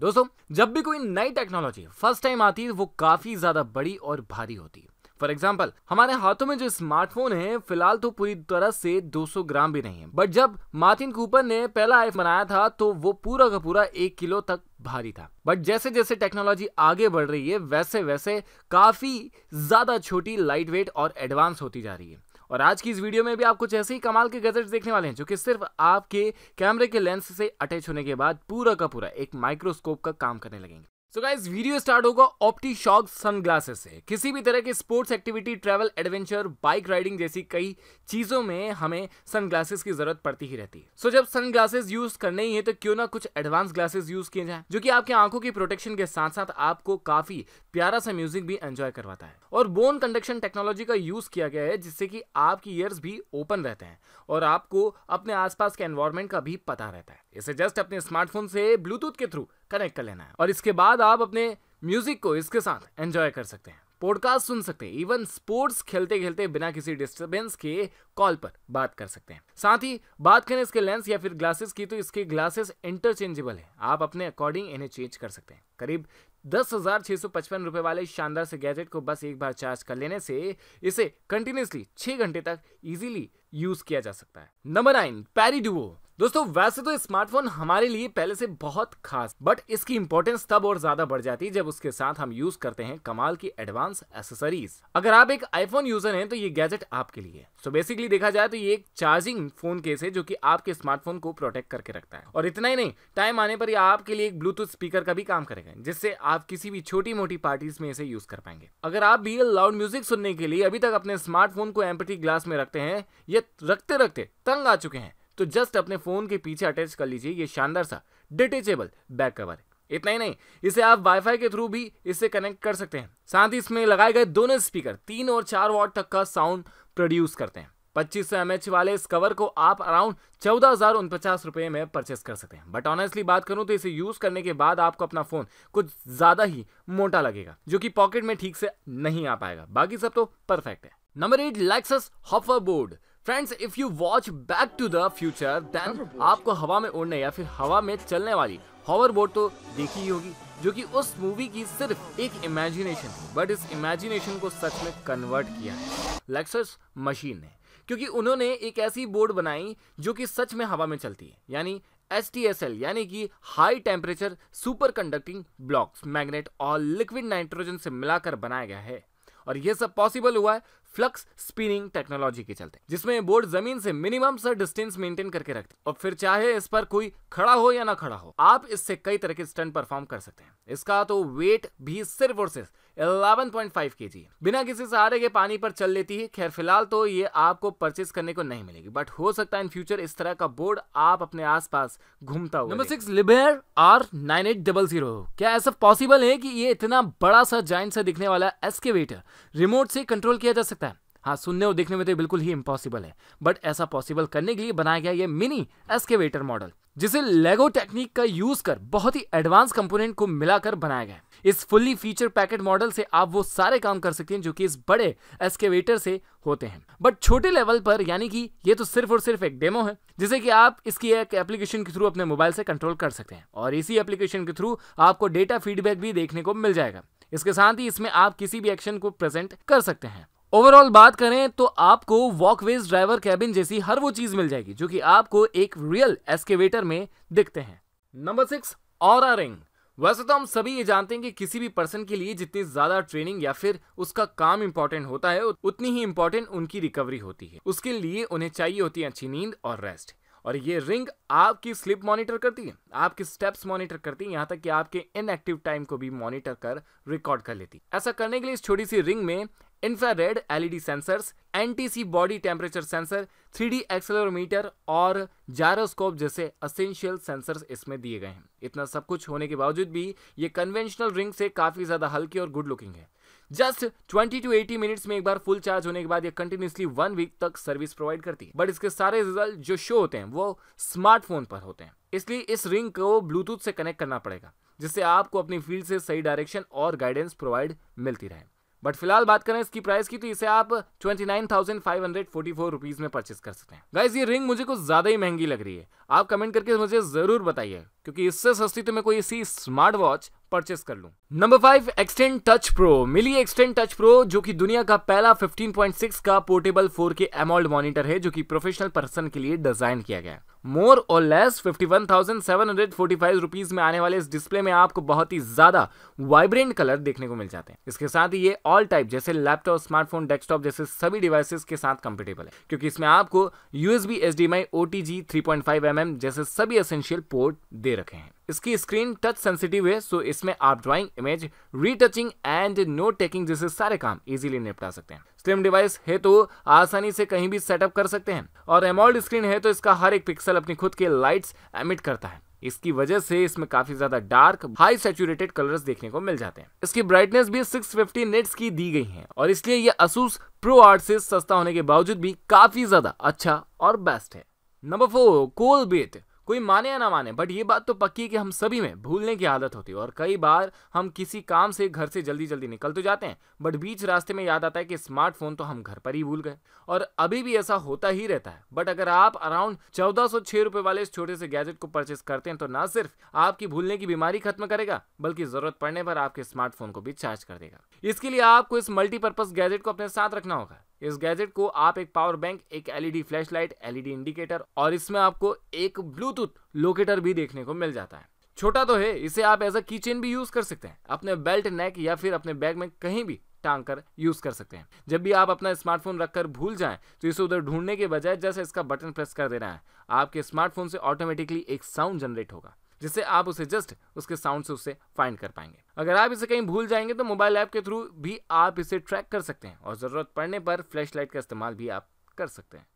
दोस्तों, जब भी कोई नई टेक्नोलॉजी फ़र्स्ट टाइम आती है, वो काफ़ी ज़्यादा बड़ी और भारी होती है। फॉर एग्ज़ाम्पल हमारे हाथों में जो स्मार्टफ़ोन है, फ़िलहाल तो पूरी तरह से 200 ग्राम भी नहीं है। बट जब मार्टिन कूपर ने पहला आईफोन बनाया था तो वो पूरा का पूरा एक किलो तक भारी था। बट जैसे जैसे टेक्नोलॉजी आगे बढ़ रही है वैसे वैसे काफ़ी ज़्यादा छोटी लाइट वेट और एडवांस होती जा रही है। और आज की इस वीडियो में भी आप कुछ ऐसे ही कमाल के गैजेट्स देखने वाले हैं, जो कि सिर्फ़ आपके कैमरे के लेंस से अटैच होने के बाद पूरा का पूरा एक माइक्रोस्कोप का काम करने लगेंगे। सो गाइस वीडियो स्टार्ट होगा ऑप्टी शॉक सनग्लासेस से। किसी भी तरह की sports activity travel adventure bike riding जैसी कई चीज़ों में हमें सनग्लासेस की ज़रूरत पड़ती ही रहती। है सो so, जब सनग्लासेस यूज़ करने ही है तो क्यों ना कुछ एडवांस ग्लासेस यूज़ किए जाए जो कि आपकी आँखों की प्रोटेक्शन के साथ साथ आपको काफ़ी प्यारा सा म्यूज़िक भी एंजॉय करवाता है। और बोन कंडक्शन टेक्नोलॉजी का यूज़ किया गया है जिससे कि आपकी ईयर्स भी ओपन रहते हैं और आपको अपने आसपास के एनवायरमेंट का भी पता रहता है। इसे जस्ट अपने स्मार्टफ़ोन से ब्लूटूथ के थ्रू कनेक्ट कर लेना है। और इसके बाद आप अपने म्यूज़िक को इसके साथ एंजॉय कर सकते हैं। पॉडकास्ट सुन सकते हैं। इवन स्पोर्ट्स खेलते खेलते बिना किसी डिस्टरबेंस के कॉल पर बात कर सकते हैं। साथ ही बात करें इसके लेंस या फिर ग्लासेस की तो इसके ग्लासेस इंटरचेंजेबल है। आप अपने अकॉर्डिंग इन्हें चेंज कर सकते हैं। करीब दस हज़ार छह सौ पचपन रुपए वाले शानदार से गैजेट को बस एक बार चार्ज कर लेने से इसे कंटिन्यूसली छह घंटे तक इजीली यूज़ किया जा सकता है। नंबर नाइन पैरी डुओ दोस्तों, वैसे तो स्मार्टफ़ोन हमारे लिए पहले से बहुत खास बट इसकी इंपॉर्टेंस तब और ज़्यादा बढ़ जाती है जब उसके साथ हम यूज़ करते हैं कमाल की एडवांस एसेसरीज अगर आप एक आईफोन यूज़र हैं तो ये गैजेट आपके लिए सो so बेसिकली देखा जाए तो ये एक चार्जिंग फ़ोन केस है जो कि आपके स्मार्टफ़ोन को प्रोटेक्ट करके रखता है। और इतना ही नहीं टाइम आने पर यह आपके लिए एक ब्लूटूथ स्पीकर का भी काम करेगा, जिससे आप किसी भी छोटी मोटी पार्टीज़ में इसे यूज़ कर पाएँगे। अगर आप भी लाउड म्यूज़िक सुनने के लिए अभी तक अपने स्मार्टफ़ोन को एम्पटी ग्लास में रखते हैं, ये रखते रखते तंग आ चुके हैं। तो जस्ट अपने फ़ोन के पीछे अटैच कर लीजिए, ये शानदार सा डिटेचेबल बैक कवर इतना ही नहीं, इसे आप वाईफाई के थ्रू भी इससे कनेक्ट कर सकते हैं। साथ ही इसमें लगाए गए दोनों स्पीकर तीन और चार वॉट तक का साउंड प्रोड्यूस करते हैं। पच्चीस सौ एमएच वाले इस कवर को आप अराउंड चौदह हज़ार उनपचास रुपए में परचेस कर सकते हैं। बट ऑनेस्टली बात करूँ तो इसे यूज़ करने के बाद आपको अपना फ़ोन कुछ ज़्यादा ही मोटा लगेगा, जो कि पॉकेट में ठीक से नहीं आ पाएगा। बाकी सब तो परफेक्ट है। Number eight Lexus hoverboard friends if you watch back to the future then आपको हवा में उड़ने या फिर हवा में चलने वाली हॉवर बोर्ड तो देखी ही होगी जो कि उस मूवी की सिर्फ़ एक इमेजिनेशन थी बट इस इमेजिनेशन को सच में कन्वर्ट किया है। लेक्सस मशीन ने क्योंकि उन्होंने एक ऐसी बोर्ड बनाई जो कि सच में हवा में चलती है यानी एस टी एस एल यानी कि high temperature superconducting blocks magnet और लिक्विड नाइट्रोजन से मिलाकर बनाया गया है। और यह सब पॉसिबल हुआ है फ्लक्स स्पिनिंग टेक्नोलॉजी के चलते जिसमें बोर्ड ज़मीन से मिनिमम सर डिस्टेंस मेंटेन करके रखते और फिर चाहे इस पर कोई खड़ा हो या ना खड़ा हो आप इससे कई तरह के स्टंट परफॉर्म कर सकते हैं। इसका तो वेट भी सिर्फ़ और सिर्फ़ 11.5 केजी बिना किसी सहारे के पानी पर चल लेती है। खैर फ़िलहाल तो ये आपको परचेज करने को नहीं मिलेगी बट हो सकता है इन फ्यूचर इस तरह का बोर्ड आप अपने आसपास घूमता हुआ number six Liber R nine eight double zero. क्या ऐसा पॉसिबल है कि ये इतना बड़ा सा जॉइंट सा दिखने वाला एस्केवेटर रिमोट से कंट्रोल किया जा सकता है, सुनने और देखने में तो बिल्कुल ही इम्पॉसिबल है। बट ऐसा पॉसिबल करने के लिए बनाया गया ये मिनी एस्केवेटर मॉडल जिसे लेगो टेक्निक का यूज़ कर बहुत ही एडवांस कंपोनेंट को मिलाकर बनाया गया इस फुल्ली फीचर पैकेट मॉडल से आप वो सारे काम कर सकते हैं जो कि इस बड़े एस्केवेटर से होते हैं। बट छोटे लेवल पर, यानी कि ये तो सिर्फ़ और सिर्फ़ एक डेमो है, जिसे कि आप इसकी एक एप्लीकेशन के थ्रू अपने मोबाइल से कंट्रोल कर सकते हैं। और इसी एप्लीकेशन के थ्रू आपको डेटा फीडबैक भी देखने को मिल जाएगा। इसके साथ ही इसमें आप किसी भी एक्शन को प्रेजेंट कर सकते हैं। ओवरऑल बात करें तो आपको वॉकवेज ड्राइवर कैबिन जैसी हर वो चीज़ मिल जाएगी जो कि आपको एक रियल एस्केवेटर में दिखते हैं। नंबर सिक्स और रिंग वैसे तो हम सभी ये जानते हैं कि किसी भी पर्सन के लिए जितनी ज़्यादा ट्रेनिंग या फिर उसका काम इंपॉर्टेंट होता है, उतनी ही इंपॉर्टेंट उनकी रिकवरी होती है। उसके लिए उन्हें चाहिए होती है अच्छी नींद और रेस्ट और ये रिंग आपकी स्लिप मॉनिटर करती है, आपके स्टेप्स मॉनिटर करती है, यहाँ तक कि आपके इनएक्टिव टाइम को भी मॉनिटर कर रिकॉर्ड कर लेती है। ऐसा करने के लिए इस छोटी सी रिंग में infrared LED sensors NTC body temperature sensor 3D accelerometer और जायरोस्कोप जैसे असेंशियल सेंसर्स इसमें दिए गए हैं। इतना सब कुछ होने के बावजूद भी ये कन्वेंशनल रिंग से काफ़ी ज़्यादा हल्की और गुड लुकिंग है। जस्ट 20 टू 80 मिनट्स में एक बार फुल चार्ज होने के बाद ये कंटिन्यूसली वन वीक तक सर्विस प्रोवाइड करती है। बट इसके सारे रिज़ल्ट जो शो होते हैं, वो स्मार्टफ़ोन पर होते हैं। इसलिए इस रिंग को ब्लूटूथ से कनेक्ट करना पड़ेगा, जिससे आपको अपनी फ़ील्ड से सही डायरेक्शन और गाइडेंस प्रोवाइड मिलती रहे। बट फ़िलहाल बात करें इसकी प्राइस की तो इसे आप twenty nine thousand five hundred forty four rupees में परचेस कर सकते हैं। गाइज़ ये रिंग मुझे कुछ ज़्यादा ही महँगी लग रही है। आप कमेंट करके मुझे ज़रूर बताइए, क्योंकि इससे सस्ती तो मैं कोई इसी स्मार्ट वॉच परचेस कर लूँ। Number five extend touch pro मिली एक्सटेंड टच प्रो जो कि दुनिया का पहला 15.6 का पोर्टेबल 4K एमोल्ड मॉनिटर है, जो कि प्रोफेशनल पर्सन के लिए डिज़ाइन किया गया है। मोर और लेस 51,745 रुपीस में आने वाले इस डिस्प्ले में आपको बहुत ही ज़्यादा वाइब्रेंट कलर देखने को मिल जाते हैं। इसके साथ ही ये ऑल टाइप जैसे लैपटॉप स्मार्टफ़ोन डेस्कटॉप जैसे सभी डिवाइसेस के साथ कंपेटेबल है। क्योंकि इसमें आपको USB S D M O T G three point five M M जैसे सभी एसेंशियल पोर्ट दे रखे हैं। इसकी स्क्रीन टच सेंसिटिव है सो इसमें आप drawing image retouching and note taking जैसे सारे काम इजीली निपटा सकते हैं। स्लिम डिवाइस है तो आसानी से कहीं भी सेटअप कर सकते हैं। और एमोल्ड स्क्रीन है तो इसका हर एक पिक्सल अपनी खुद के लाइट्स एमिट करता है। इसकी वजह से इसमें काफ़ी ज़्यादा डार्क हाई सेचुरेटेड कलर्स देखने को मिल जाते हैं। इसकी ब्राइटनेस भी 650 नेट्स की दी गई है और इसलिए यह असूस प्रो आर्ट से सस्ता होने के बावजूद भी काफ़ी ज़्यादा अच्छा और बेस्ट है। नंबर फोर कोल बीट कोई माने या ना माने बट ये बात तो पक्की कि हम सभी में भूलने की आदत होती है और कई बार हम किसी काम से घर से जल्दी जल्दी निकल तो जाते हैं बट बीच रास्ते में याद आता है कि स्मार्टफ़ोन तो हम घर पर ही भूल गए। और अभी भी ऐसा होता ही रहता है बट अगर आप अराउंड चौदह सौ छह रुपए वाले इस छोटे से गैजेट को परचेस करते हैं तो ना सिर्फ़ आपकी भूलने की बीमारी खत्म करेगा, बल्कि ज़रूरत पड़ने पर आपके स्मार्टफ़ोन को भी चार्ज कर देगा। इसके लिए आपको इस मल्टीपर्पज गैजेट को अपने साथ रखना होगा। इस गैजेट को आप एक पावर बैंक, एक एलईडी फ्लैशलाइट, एलईडी इंडिकेटर और इसमें आपको एक ब्लूटूथ लोकेटर भी देखने को मिल जाता है। छोटा तो है, इसे आप एज अ किचन भी यूज़ कर सकते हैं। अपने बेल्ट नेक या फिर अपने बैग में कहीं भी टांग कर यूज़ कर सकते हैं। जब भी आप अपना स्मार्टफ़ोन रखकर भूल जाएँ तो इसे उधर ढूँढने के बजाय जैसे इसका बटन प्रेस कर देना है, आपके स्मार्टफ़ोन से ऑटोमेटिकली एक साउंड जनरेट होगा। जिससे आप उसे जस्ट उसके साउंड से उसे फाइंड कर पाएँगे। अगर आप इसे कहीं भूल जाएँगे तो मोबाइल ऐप के थ्रू भी आप इसे ट्रैक कर सकते हैं और ज़रूरत पड़ने पर फ्लैश का इस्तेमाल भी आप कर सकते हैं।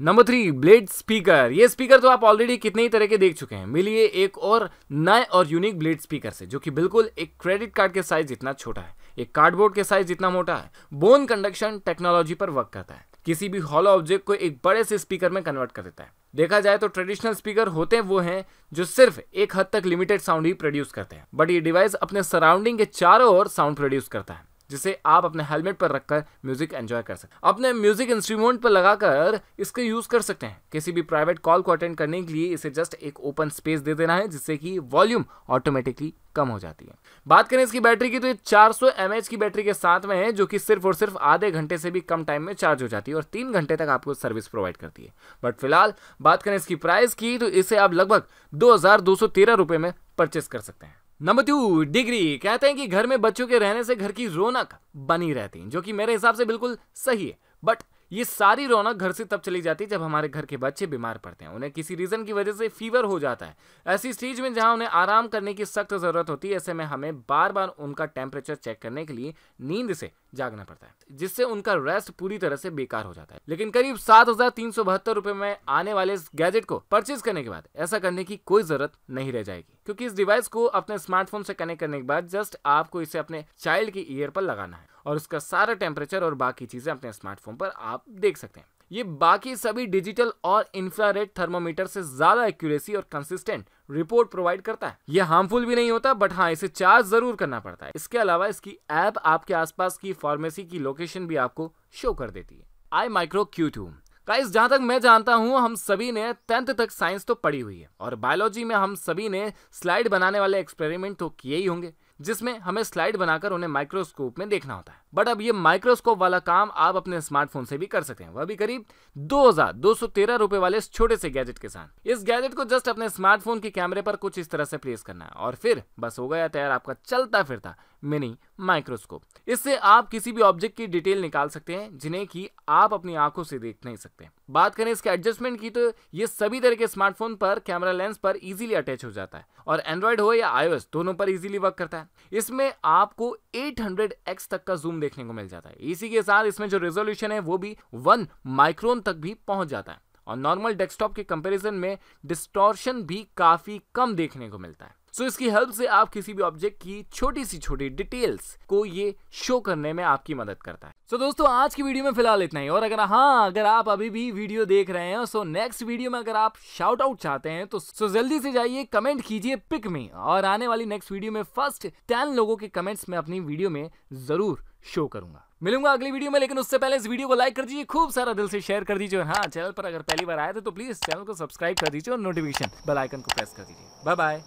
नंबर थ्री ब्लेड स्पीकर ये स्पीकर तो आप ऑलरेडी कितने ही तरह के देख चुके हैं। मिलिए एक और नए और यूनिक ब्लेड स्पीकर से, जो कि बिल्कुल एक क्रेडिट कार्ड के साइज़ जितना छोटा है, एक कार्डबोर्ड के साइज़ जितना मोटा है बोन कंडक्शन टेक्नोलॉजी पर वर्क करता है। किसी भी हॉलो ऑब्जेक्ट को एक बड़े से स्पीकर में कन्वर्ट कर देता है। देखा जाए तो ट्रेडिशनल स्पीकर होते वो हैं जो सिर्फ़ एक हद तक लिमिटेड साउंड ही प्रोड्यूस करते हैं। बट ये डिवाइस अपने सराउंडिंग के चारों ओर साउंड प्रोड्यूस करता है। जिसे आप अपने हेलमेट पर रखकर म्यूज़िक एंजॉय कर सकते हैं। अपने म्यूज़िक इंस्ट्रूमेंट पर लगाकर इसका यूज़ कर सकते हैं। किसी भी प्राइवेट कॉल को अटेंड करने के लिए इसे जस्ट एक ओपन स्पेस दे देना है, जिससे कि वॉल्यूम ऑटोमेटिकली कम हो जाती है। बात करें इसकी बैटरी की तो ये 400 सौ की बैटरी के साथ में है, जो कि सिर्फ़ और सिर्फ़ आधे घंटे से भी कम टाइम में चार्ज हो जाती है और तीन घंटे तक आपको सर्विस प्रोवाइड करती है। बट फ़िलहाल, बात करें इसकी प्राइस की तो इसे आप लगभग दो हज़ार में परचेस कर सकते हैं। नंबर टू डिग्री कहते हैं कि घर में बच्चों के रहने से घर की रौनक बनी रहती है, जो कि मेरे हिसाब से बिल्कुल सही है। बट ये सारी रौनक घर से तब चली जाती है जब हमारे घर के बच्चे बीमार पड़ते हैं। उन्हें किसी रीजन की वजह से फीवर हो जाता है। ऐसी स्टेज में जहाँ उन्हें आराम करने की सख्त ज़रूरत होती है, ऐसे में हमें बार बार उनका टेम्परेचर चेक करने के लिए नींद से जागना पड़ता है, जिससे उनका रेस्ट पूरी तरह से बेकार हो जाता है। लेकिन करीब सात हज़ार तीन सौ बहत्तर रुपए में आने वाले इस गैजेट को परचेज करने के बाद ऐसा करने की कोई ज़रूरत नहीं रह जाएगी, क्योंकि इस डिवाइस को अपने स्मार्टफ़ोन से कनेक्ट करने के बाद जस्ट आपको इसे अपने चाइल्ड की ईयर पर लगाना है। और उसका सारा टेम्परेचर और बाकी चीज़ें अपने स्मार्टफ़ोन पर आप देख सकते हैं। ये बाकी सभी डिजिटल और इंफ्रारेड थर्मोमीटर से ज़्यादा एक्यूरेसी और कंसिस्टेंट रिपोर्ट प्रोवाइड करता है। ये हार्मफुल भी नहीं होता बट हाँ इसे चार्ज ज़रूर करना पड़ता है। इसके अलावा इसकी ऐप आपके आसपास की फार्मेसी की लोकेशन भी आपको शो कर देती है। I micro Q two guys जहाँ तक मैं जानता हूँ, हम सभी ने टेंथ तक साइंस तो पढ़ी हुई है, और बायोलॉजी में हम सभी ने स्लाइड बनाने वाले एक्सपेरिमेंट तो किए ही होंगे। जिसमें हमें स्लाइड बनाकर उन्हें माइक्रोस्कोप में देखना होता है। बट अब ये माइक्रोस्कोप वाला काम आप अपने स्मार्टफ़ोन से भी कर सकते हैं। वह भी करीब दो हज़ार दो सौ तेरह रुपए वाले इस छोटे से गैजेट के साथ। इस गैजेट को जस्ट अपने स्मार्टफ़ोन के कैमरे पर कुछ इस तरह से प्लेस करना है। और फिर बस हो गया तैयार आपका चलता फिरता मिनी माइक्रोस्कोप इससे आप किसी भी ऑब्जेक्ट की डिटेल निकाल सकते हैं, जिन्हें की आप अपनी आँखों से देख नहीं सकते बात करें इसके एडजस्टमेंट की तो ये सभी तरह के स्मार्टफ़ोन पर कैमरा लेंस पर इजीली अटैच हो जाता है। और एंड्रॉइड हो या आईओएस दोनों पर इजीली वर्क करता है। इसमें आपको 800x तक का जूम देखने को मिल जाता है। इसी के साथ इसमें जो रेजोल्यूशन है, वो भी वन माइक्रोन तक भी पहुँच जाता है। और नॉर्मल डेस्कटॉप के कंपैरिजन में डिस्टॉर्शन भी काफ़ी कम देखने को मिलता है। सो so, इसकी हेल्प से आप किसी भी ऑब्जेक्ट की छोटी सी छोटी डिटेल्स को ये शो करने में आपकी मदद करता है। सो so, दोस्तों आज की वीडियो में फ़िलहाल इतना ही। और अगर हाँ अगर आप अभी भी वीडियो देख रहे हैं सो नेक्स्ट वीडियो में अगर आप शाउट आउट चाहते हैं तो सो so जल्दी से जाइए कमेंट कीजिए पिक में। और आने वाली नेक्स्ट वीडियो में फ़र्स्ट टेन लोगों के कमेंट्स में अपनी वीडियो में ज़रूर शो करूँगा। मिलूँगा अगली वीडियो में लेकिन उससे पहले इस वीडियो को लाइक कर दीजिए खूब सारा दिल से शेयर कर दीजिए। हाँ चैनल पर अगर पहली बार आए थे तो प्लीज़ चैनल को सब्सक्राइब कर दीजिए और नोटिफिकेशन बेल आइकन को प्रेस कर दीजिए। Bye bye